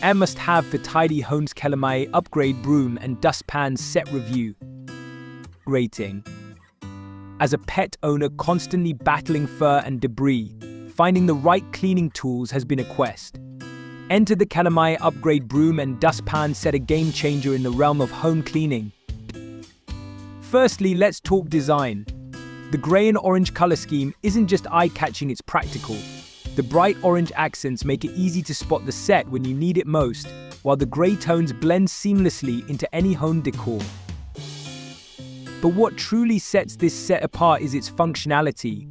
A must-have for Tidy Homes Kelamayi Upgrade Broom and Dustpan Set Review. Rating As a pet owner constantly battling fur and debris, finding the right cleaning tools has been a quest. Enter the Kelamayi Upgrade Broom and Dustpan Set a game changer in the realm of home cleaning. Firstly, let's talk design. The grey and orange color scheme isn't just eye-catching, it's practical. The bright orange accents make it easy to spot the set when you need it most, while the grey tones blend seamlessly into any home decor. But what truly sets this set apart is its functionality.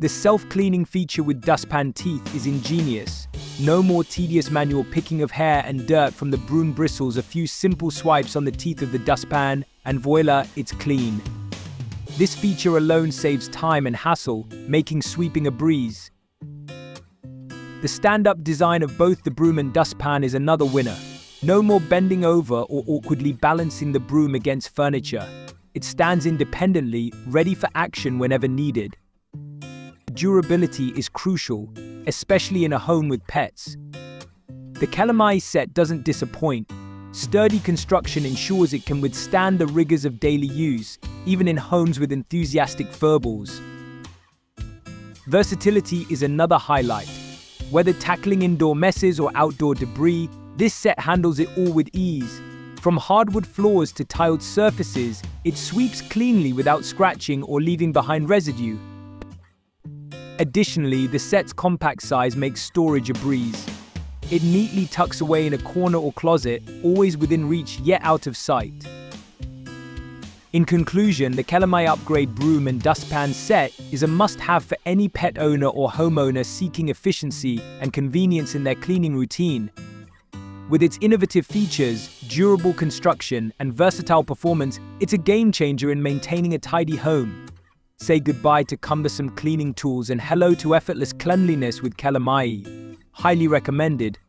The self-cleaning feature with dustpan teeth is ingenious. No more tedious manual picking of hair and dirt from the broom bristles, a few simple swipes on the teeth of the dustpan, and voila, it's clean. This feature alone saves time and hassle, making sweeping a breeze. The stand-up design of both the broom and dustpan is another winner. No more bending over or awkwardly balancing the broom against furniture. It stands independently, ready for action whenever needed. Durability is crucial, especially in a home with pets. The Kelamayi set doesn't disappoint. Sturdy construction ensures it can withstand the rigors of daily use, even in homes with enthusiastic furballs. Versatility is another highlight. Whether tackling indoor messes or outdoor debris, this set handles it all with ease. From hardwood floors to tiled surfaces, it sweeps cleanly without scratching or leaving behind residue. Additionally, the set's compact size makes storage a breeze. It neatly tucks away in a corner or closet, always within reach yet out of sight. In conclusion, the Kelamayi Upgrade Broom and Dustpan set is a must-have for any pet owner or homeowner seeking efficiency and convenience in their cleaning routine. With its innovative features, durable construction, and versatile performance, it's a game changer in maintaining a tidy home. Say goodbye to cumbersome cleaning tools and hello to effortless cleanliness with Kelamayi. Highly recommended.